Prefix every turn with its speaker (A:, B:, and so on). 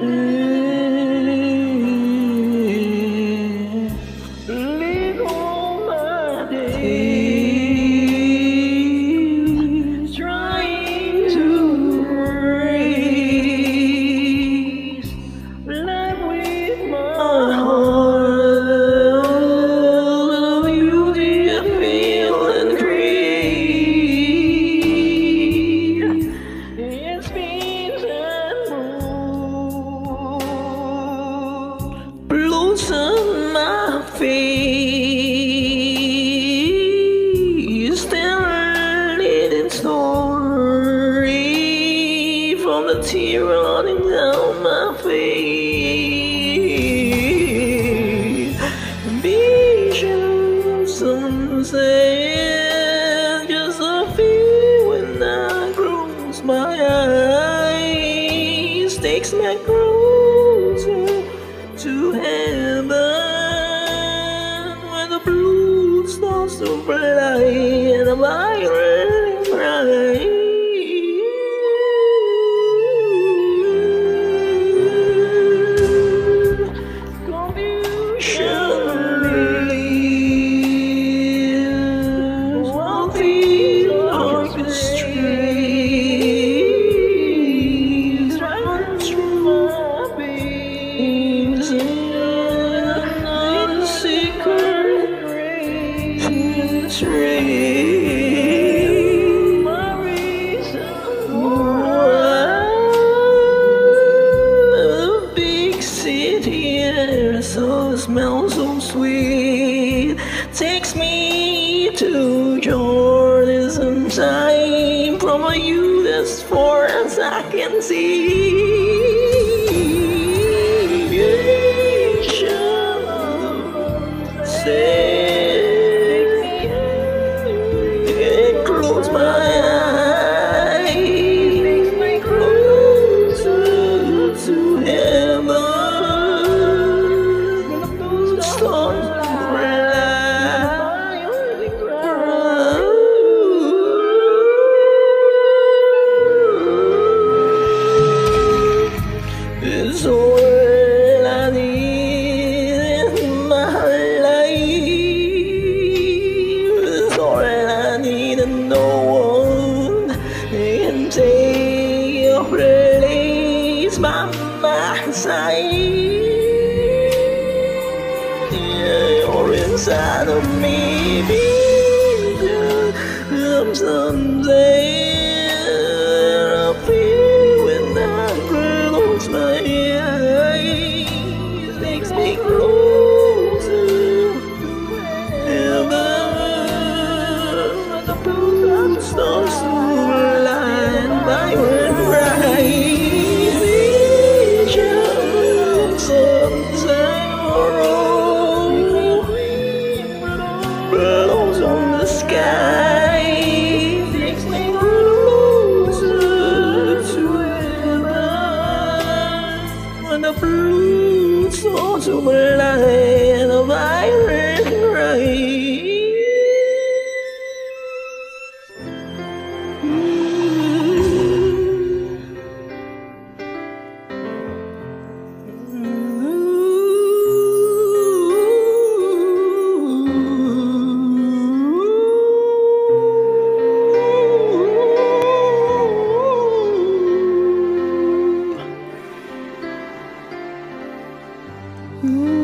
A: Mm. A tear running down my face. Vision of sunset, just a few when I close my eyes, takes me closer to heaven when the blue starts to fly and the big city air smells so sweet takes me to from a youth as far as I can see. My side. Yeah, you're inside of me, vision of someday. Mm.